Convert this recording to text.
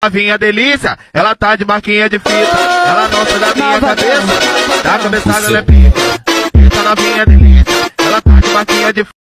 Novinha delícia, ela tá de marquinha de fita. Ela não sai da minha cabeça, da cabeçada ela é pica. Essa novinha delícia, ela tá de marquinha de fita.